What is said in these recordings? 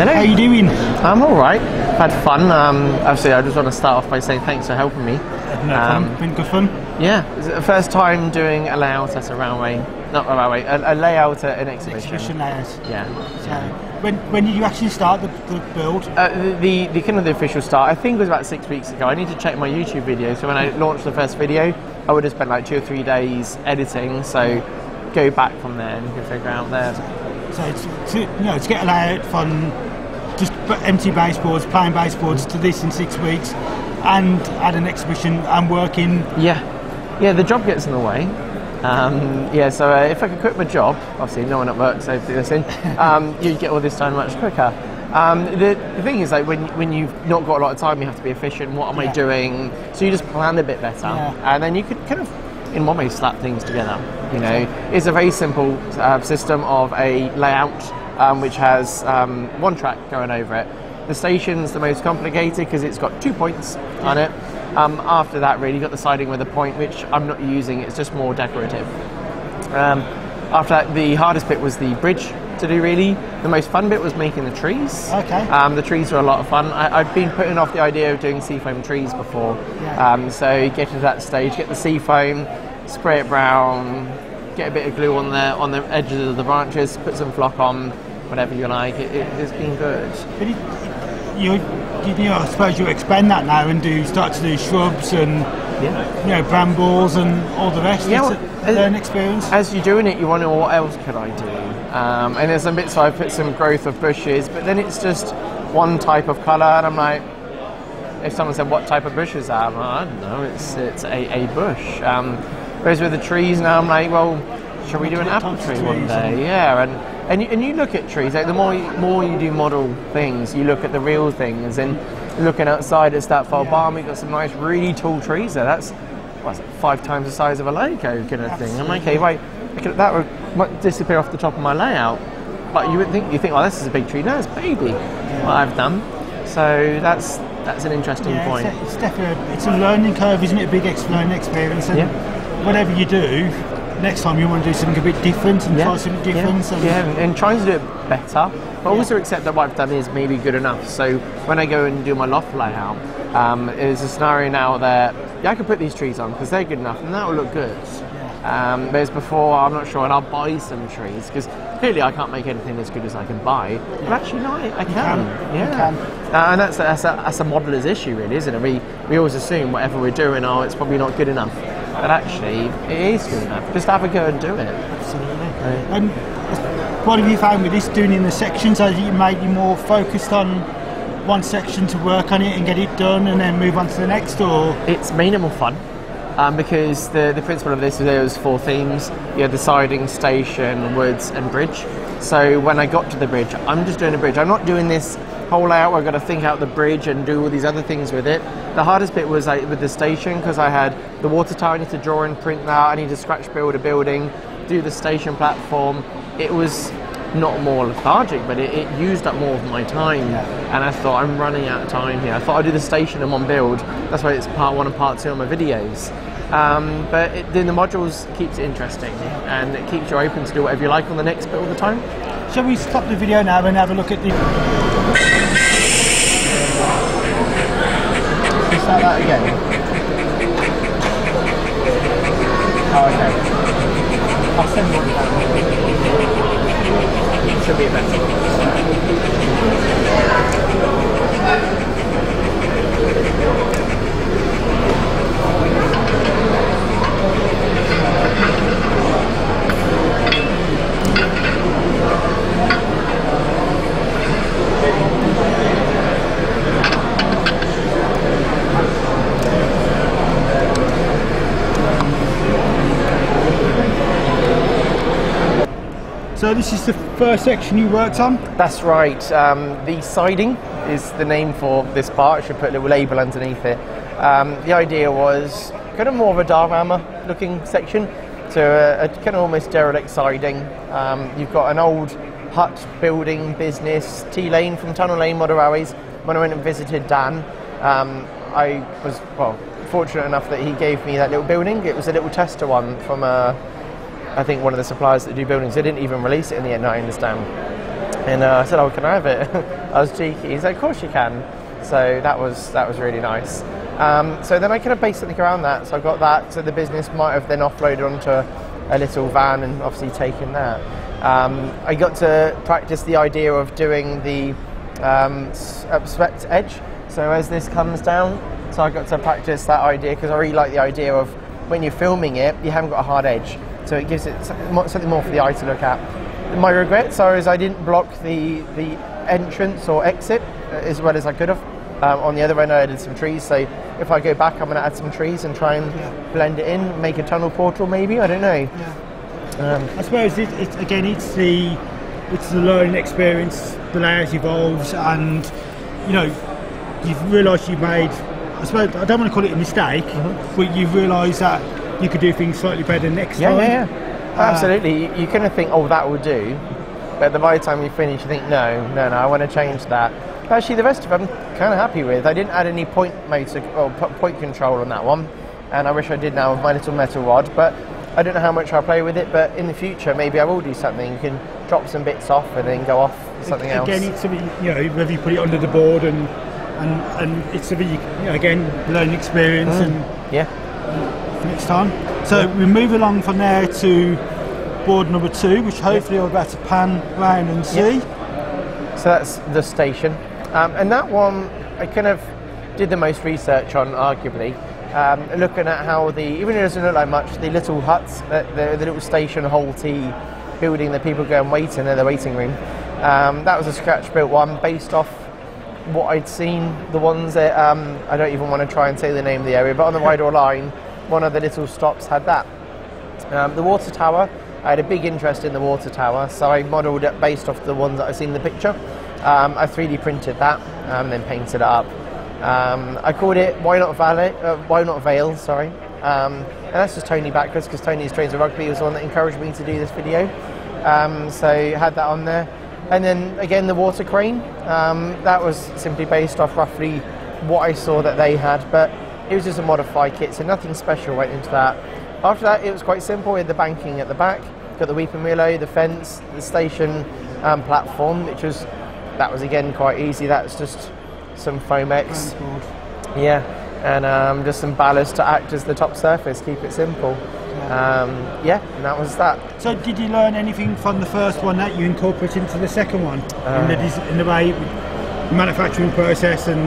Hello. How you doing? I'm all right. Had fun. Um, obviously, I just want to start off by saying thanks for helping me. No Um, fun. Been good fun. Yeah, first time doing a layout at a railway, not a railway, a, a layout at an exhibition. Exhibition layers. Yeah. So, when when did you actually start the, the build? Uh, the, the the kind of the official start, I think, it was about six weeks ago. I need to check my YouTube video. So when I launched the first video, I would have spent like two or three days editing. So go back from there and you can figure out there. So it's, to, you know, to get a layout from empty baseboards, plain baseboards, to this in six weeks, and at an exhibition and working. Yeah, yeah. The job gets in the way. Um, yeah, so uh, if I could quit my job, obviously no one at work, so if you listen, um, you get all this done much quicker. Um, the, the thing is, like when when you've not got a lot of time, you have to be efficient. What am I doing? So you just plan a bit better, Yeah. and then you could kind of, in one way, slap things together. You know, it's a very simple uh, system of a layout um, which has um, one track going over it. The station's the most complicated because it's got two points on it. Um, after that, really, got the siding with a point, which I'm not using. It's just more decorative. Um, after that, the hardest bit was the bridge to do. Really, the most fun bit was making the trees. Okay. Um, the trees were a lot of fun. I, I'd been putting off the idea of doing seafoam trees before. Yeah. Um, so you get to that stage, get the seafoam, spray it brown, get a bit of glue on the on the edges of the branches, put some flock on, whatever you like. It, it, it's been good. But it, you, you know, I suppose you expand that now and do start to do shrubs and Yeah. you know brambles and all the rest. Yeah, it's well, uh, experience. As you're doing it, you wonder what else could I do? Um, and there's some bits where I put some growth of bushes, but then it's just one type of colour, and I'm like, if someone said what type of bush is that, I'm like, I don't know, it's it's a, a bush. Um, whereas with the trees now, I'm like, well, shall we do an apple tree one day? Yeah, and and you, and you look at trees. Like the more you, more you do model things, you look at the real things, and looking outside at Statfold Yeah. Barn, we've got some nice, really tall trees there. That's what's it, five times the size of a Lego kind of thing. I'm like, okay, wait, that would might disappear off the top of my layout. But you would think you think, oh, this is a big tree. No, it's baby. What I've done. So that's that's an interesting Yeah, point. it's, a- it's definitely a, it's a learning curve, isn't it? A big ex- learning experience. And Yeah. whatever you do, next time you want to do something a bit different and try something different. Yeah, and- yeah, and, trying to do it better, but also accept that what I've done is maybe good enough. So when I go and do my loft layout, um, there's a scenario now that yeah, I could put these trees on because they're good enough and that will look good. Um, whereas before, I'm not sure, and I'll buy some trees because clearly I can't make anything as good as I can buy. But actually, no, I, I can. can. Yeah, can. Uh, and that's that's a, that's a modeller's issue, really, isn't it? We we always assume whatever we're doing, oh, it's probably not good enough. But actually, it is good enough. Just have a go and do it. Absolutely. And what have you found with this doing in the sections? Has it made you more focused on one section to work on it and get it done and then move on to the next? Or It's made it more fun um, because the, the principle of this was there was four themes. You had the siding, station, woods, and bridge. So when I got to the bridge, I'm just doing a bridge. I'm not doing this whole out. I've got to think out the bridge and do all these other things with it. The hardest bit was like with the station because I had the water tower I need to draw and print that. I need to scratch build a building, do the station platform. It was not more lethargic, but it, it used up more of my time. And I thought, I'm running out of time here. I thought I'd do the station in one build. That's why it's part one and part two on my videos. Um, but it, then the modules keeps it interesting and it keeps you open to do whatever you like on the next bit all the time. shall we stop the video now and have a look at the? Start that again. Oh, okay. I'll send one down. Should be better. This is the first section you worked on. That's right. Um, the siding is the name for this part. I should put a little label underneath it. Um, the idea was kind of more of a diorama looking section. So a, a kind of almost derelict siding. Um, you've got an old hut building business, T Lane from Tunnel Lane Model Railways. When I went and visited Dan, um, I was well fortunate enough that he gave me that little building. It was a little tester one from a I think one of the suppliers that do buildings, they didn't even release it in the end, I understand. And uh, I said, "Oh, can I have it?" I was cheeky. He said, "Of course you can." So that was that was really nice. Um, so then I kind of based something around that. So I got that. So the business might have then offloaded onto a little van and obviously taken that. Um, I got to practice the idea of doing the um, swept edge. So as this comes down, so I got to practice that idea because I really like the idea of when you're filming it, you haven't got a hard edge so it gives it something more for the eye to look at. My regrets are is I didn't block the the entrance or exit as well as I could have. Um, on the other end, I added some trees. So if I go back, I'm going to add some trees and try and yeah. blend it in, make a tunnel portal, maybe. I don't know. Yeah. Um, I suppose it, it, again, it's the it's the learning experience. The layout evolves, and you know, you've realised you've made. I suppose I don't want to call it a mistake, mm-hmm. but you've realised that you could do things slightly better next yeah, time. Yeah, yeah, uh, absolutely. You, you kind of think, oh, that will do, but by the time you finish, you think, no, no, no, I want to change that. But actually, the rest of them, I'm kind of happy with. I didn't add any point motor or point control on that one, and I wish I did now with my little metal rod, but. I don't know how much I'll play with it, but in the future maybe I will do something. You can drop some bits off and then go off something again, else. Again, it's something you know whether you put it under the board and and, and it's something you, again learning experience mm. and yeah next time. So we move along from there to board number two, which hopefully we are about to pan round and see. Yep. So that's the station. Um, and that one, I kind of did the most research on, arguably. Um, looking at how the, even though it doesn't look like much, the little huts, the, the, the little station Hall T building that people go and wait in, in the waiting room. Um, that was a scratch built one based off what I'd seen, the ones that, um, I don't even want to try and say the name of the area, but on the Rheidol line, one of the little stops had that. Um, the water tower, I had a big interest in the water tower, so I modelled it based off the ones that I seen in the picture. Um, I 3D printed that and um, then painted it up. Um, I called it Why Not Valley, uh, Y-Not Vale, sorry. Um, and that's just Tony backwards because Tony's trains of rugby was the one that encouraged me to do this video. Um, so had that on there. And then again the water crane, that was simply based off roughly what I saw that they had, but it was just a modified kit, so nothing special went into that. After that, it was quite simple. We had the banking at the back, got the weeping relay, the fence, the station um, platform, which was that was again quite easy. That's just some Foamex, yeah, and um, just some ballast to act as the top surface. Keep it simple. Yeah. Um, yeah, and that was that. So, did you learn anything from the first one that you incorporate into the second one uh, in, the, in the way manufacturing process and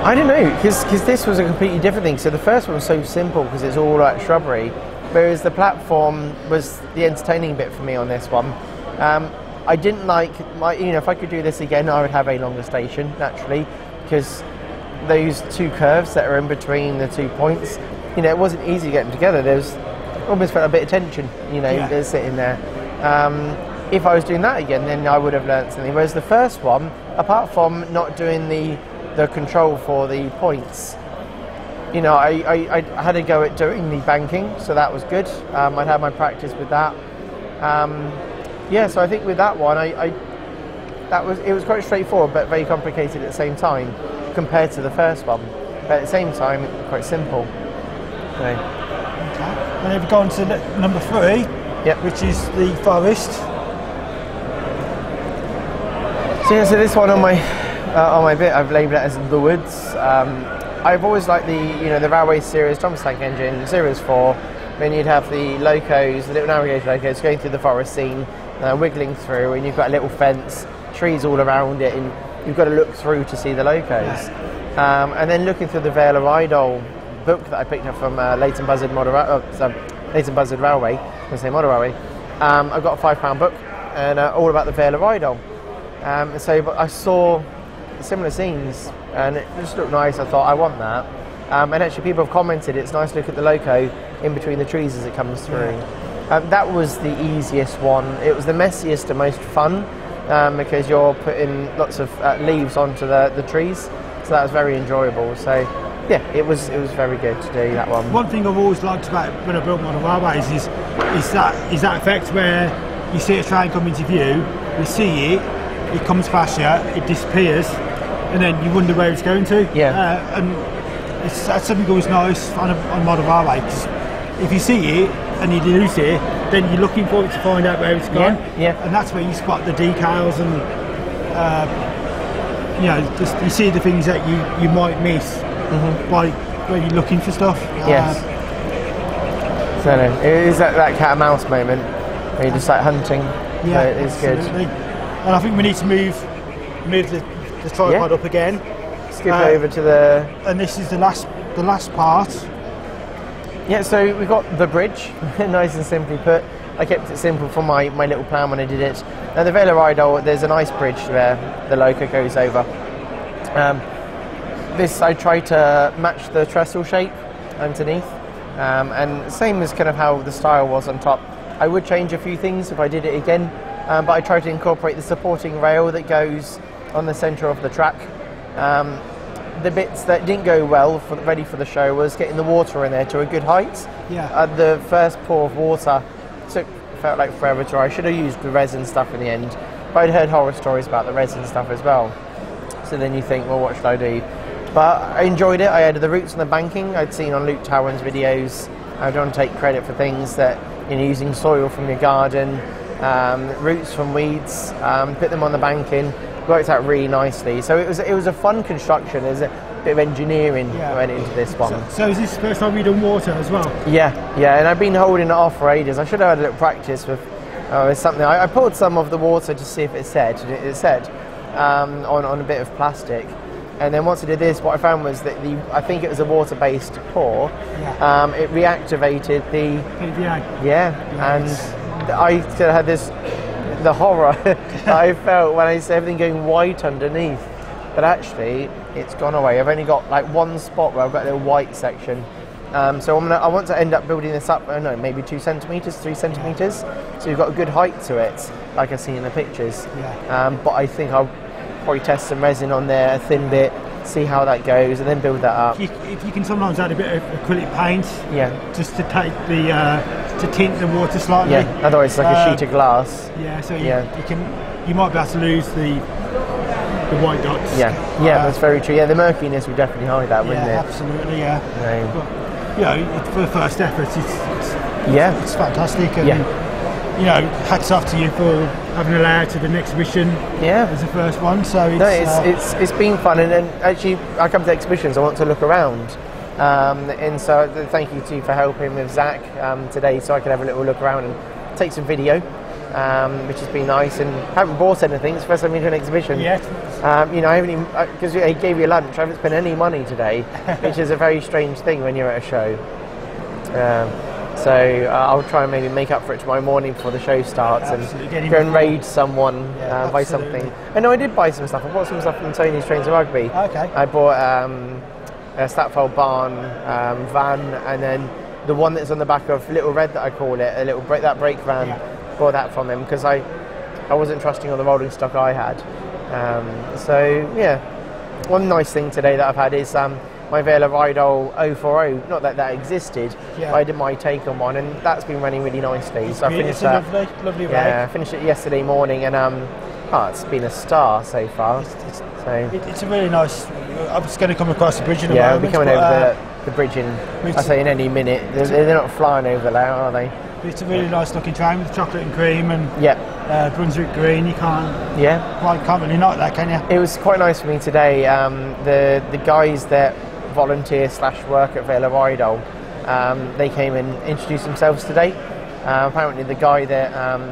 I don't know, because this was a completely different thing. So the first one was so simple because it's all like shrubbery, whereas the platform was the entertaining bit for me on this one. Um, I didn't like my, you know, if I could do this again, I would have a longer station naturally, because those two curves that are in between the two points, you know, it wasn't easy getting together. There's almost felt a bit of tension, you know, yeah. sitting there. Um, if I was doing that again, then I would have learned something. Whereas the first one, apart from not doing the the control for the points. You know, I, I, I had a go at doing the banking, so that was good. Um, I'd had my practice with that. Um, yeah, so I think with that one, I, I, that was it was quite straightforward, but very complicated at the same time compared to the first one. But at the same time, quite simple. Okay. okay. And then we go on to number three, yep. which is the forest. So yeah, so this one on my uh, on my bit, I've labelled it as the woods. Um, I've always liked the you know the railway series, Thomas Tank Engine, Series Four. Then you'd have the locos, the little navigator locos, going through the forest scene, uh, wiggling through, and you've got a little fence, trees all around it, and you've got to look through to see the locos. Um, and then looking through the Vale of Rheidol book that I picked up from uh, Leighton Buzzard Model, uh, Leighton Buzzard Railway, I say Railway. Um, I've got a five pound book and uh, all about the Vale of Rheidol. Um, so I saw similar scenes, and it just looked nice. I thought I want that. Um, and actually, people have commented it's nice to look at the loco in between the trees as it comes through. Um, that was the easiest one. It was the messiest and most fun um, because you're putting lots of uh, leaves onto the, the trees. So that was very enjoyable. So yeah, it was it was very good to do that one. One thing I've always liked about when I built model railways is is that is that effect where you see a train come into view, you see it, it comes past you, it disappears, and then you wonder where it's going to. Yeah. Uh, and it's that's something always nice on a, on model railway 'cause if you see it and you lose it, then you're looking for it to find out where it's gone. Yeah, yeah. And that's where you spot the decals and uh, you know just, you see the things that you, you might miss by when you're looking for stuff. Mm-hmm. Yes. Uh, So no, it is that, that cat and mouse moment where you're just like hunting. Yeah, so it is good. absolutely. And I think we need to move move the, the tripod Yeah. up again. Skip Uh, over to the And this is the last the last part. Yeah, so we've got the bridge, nice and simply put. I kept it simple for my, my little plan when I did it. Now the Vela Idol, there's a nice bridge where the loco goes over. Um, this I try to match the trestle shape underneath, um, and same as kind of how the style was on top. I would change a few things if I did it again, um, but I try to incorporate the supporting rail that goes on the centre of the track. Um, the bits that didn't go well, for, ready for the show, was getting the water in there to a good height. Yeah. Uh, the first pour of water took felt like forever to. I should have used the resin stuff in the end, but I'd heard horror stories about the resin stuff as well. So then you think, well, what should I do? But I enjoyed it. I added the roots and the banking I'd seen on Luke Towan's videos. I don't take credit for things that you know, using soil from your garden, um, roots from weeds, um, put them on the banking. Worked out really nicely. So it was it was a fun construction. There's a bit of engineering Yeah. went into this one. So, so is this the first time you've done water as well? Yeah, yeah, and I've been holding it off for ages. I should have had a little practice with, uh, something. I, I poured some of the water to see if it said, and it, it said, um, on, on a bit of plastic. And then once I did this, what I found was that the, I think it was a water-based pour, Yeah. um, it reactivated the, PVA. yeah, Yes. I still had this, the horror I felt when I see everything going white underneath. But actually, it's gone away. I've only got like one spot where I've got a little white section. Um, so I'm gonna, I want to end up building this up, I don't know, maybe two centimeters, three centimeters. So you've got a good height to it, like I see in the pictures. Yeah. Um, but I think I'll probably test some resin on there, a thin bit, see how that goes, and then build that up. If you, if you can sometimes add a bit of acrylic paint Yeah, just to take the uh, to tint the water slightly. yeah. Otherwise, it's like a Um, sheet of glass. Yeah, so you, Yeah. you can you might be able to lose the the white dots. Yeah, yeah, Uh, that's very true. Yeah, the murkiness would definitely hide that, wouldn't it? absolutely. Yeah. No. But, you know, for the first effort, it's, it's, Yeah, it's fantastic. And, Yeah. you know, hats off to you for having allowed to the next exhibition yeah. as the first one. So it's, No, it's, uh, it's, it's been fun, and, and actually, I come to exhibitions, I want to look around. Um, and so, thank you to you for helping with Zach um, today so I could have a little look around and take some video, um, which has been nice. And haven't bought anything, it's the first time I've been to an exhibition. yeah, Um, you know, I haven't even, because he gave you a lunch, I haven't spent any money today, which is a very strange thing when you're at a show. Um, so uh, I'll try and maybe make up for it tomorrow morning before the show starts Absolutely, and go and raid someone, Yeah, uh, buy something. I know I did buy some stuff. I bought some stuff from Tony's Trains of Rugby. Okay. I bought a Statfold Barn um, van and then the one that's on the back of Little Red that I call it, a little break, that brake van. Yeah. Bought that from him because I, I wasn't trusting on the rolling stock I had. Um, so yeah, one nice thing today that I've had is um, my Vela Rheidol 040. Not that that existed, Yeah. I did my take on one, and that's been running really nicely. so I it's finished a that. lovely, lovely Yeah, I finished it yesterday morning, and um, oh, it's been a star so far. It's, So it, it's a really nice. I'm just going to come across the bridge in a yeah, moment. be coming over uh, the, the bridge in. I say in any minute. They're, they're not flying over there, are they? It's a really nice looking train with chocolate and cream and Yeah, uh, Brunswick green. You can't yeah. quite can't really knock that, can you? It was quite nice for me today. Um, the the guys that volunteer slash work at Vela Rheidol, um, they came and introduced themselves today. Uh, apparently, the guy that, um,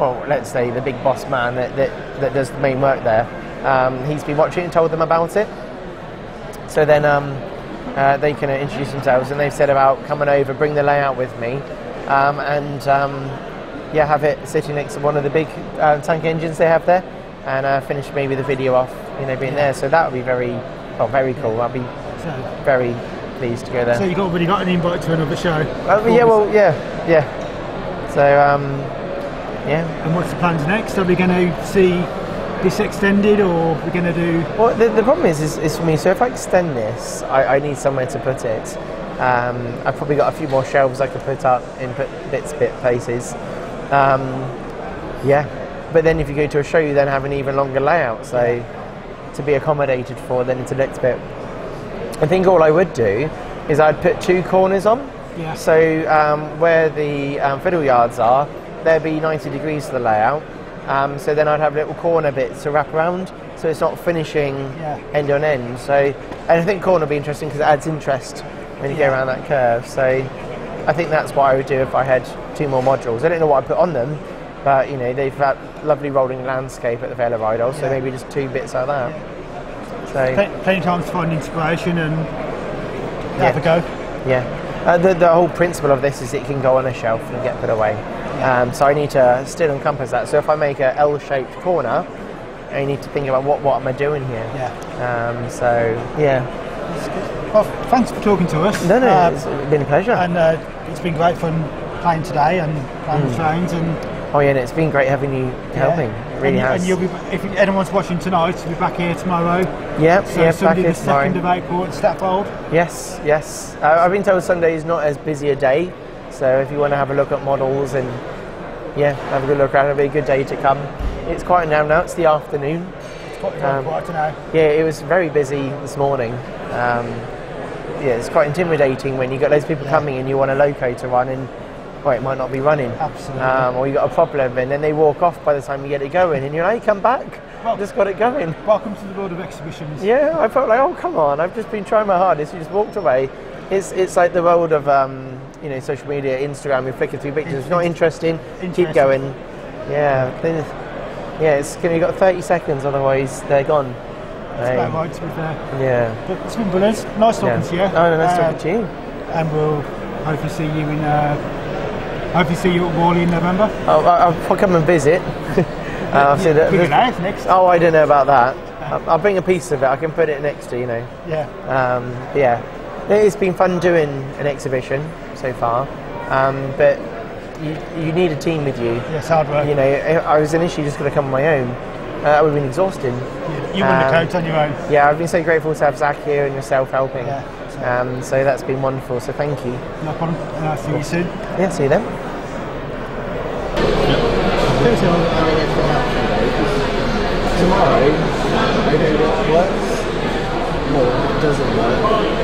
well, let's say the big boss man that, that, that does the main work there, um, he's been watching and told them about it. So then um, uh, they can introduce themselves, and they've said about coming over, bring the layout with me, um, and um, yeah, have it sitting next to one of the big uh, tank engines they have there, and uh, finish maybe the video off, you know, being there. So that would be very, well, very cool. I'd be So, very pleased to go there. so you got already got an invite to another show. Uh, yeah, well, yeah, yeah. So um, yeah. And what's the plans next? Are we going to see this extended, or we're going to do? Well, the, the problem is, is, is for me. So if I extend this, I, I need somewhere to put it. Um, I've probably got a few more shelves I could put up in put bits, bit places. Um, yeah, but then if you go to a show, you then have an even longer layout. So to be accommodated for, then it's the next bit. I think all I would do is I'd put two corners on. Yeah. So um, where the um, fiddle yards are, there'd be 90 degrees to the layout. Um, so then I'd have little corner bits to wrap around, so it's not finishing Yeah. end on end. So, and I think corner would be interesting because it adds interest when you Yeah. go around that curve. So, I think that's what I would do if I had two more modules. I don't know what I put on them, but you know they've got lovely rolling landscape at the Vela Rheidol, so Yeah. maybe just two bits like that. So. Pl- plenty of time to find inspiration and have a go. Yeah. Uh, the, the whole principle of this is it can go on a shelf and get put away. Um, so I need to still encompass that. So if I make an L-shaped corner, I need to think about what, what am I doing here. Yeah. Um, so yeah. Well, thanks for talking to us. No, no, Uh, it's been a pleasure. and uh, it's been great fun playing today and playing Mm. trains and oh yeah, and it's been great having you helping. It really and, has. And you'll be, if anyone's watching tonight, you'll be back here tomorrow. Yep, So yeah, back Sunday here the second of. April at Statfold. Yes, yes. Uh, I've been told Sunday is not as busy a day, so if you want to have a look at models and yeah, have a good look around, it'll be a good day to come. It's quite now now. It's the afternoon. It's quite, Um, quite now. Yeah, it was very busy this morning. Um, yeah, it's quite intimidating when you've got loads of people coming and you want a loco to run and well, it might not be running. Absolutely. Um, or you got a problem and then they walk off by the time you get it going and you're like, hey, come back. Well- just got it going. Welcome to the world of exhibitions. Yeah, I felt like, oh, come on, I've just been trying my hardest. You just walked away. It's, it's like the world of um, you know social media, Instagram. You're flicking through pictures. It's not interesting. Keep going. Yeah, yeah. It's you've got 30 seconds, otherwise they're gone. That's about right, to be fair. Yeah. But it's been brilliant. Nice talking yeah. to you. Oh, no, nice Uh, talking to you. And we'll hopefully see you in. Uh, hopefully see you at Warley in November. I'll, I'll I'll come and visit. Uh, I'll see that- Big next. oh, I don't know about that. I'll, I'll bring a piece of it. I can put it next to you know. Yeah. Um, yeah, it's been fun doing an exhibition so far, um, but you, you need a team with you. Yes, hard work. You know, I was initially just going to come on my own. Uh, that would have been exhausting. You won the Um, coat on your own. Yeah, I've been so grateful to have Zach here and yourself helping. Yeah, so- Um, so that's been wonderful. So thank you. No problem. And I'll see you soon. Yeah, see you then. Tomorrow, I know what works or what doesn't work.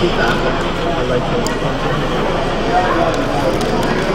keep that. I like it.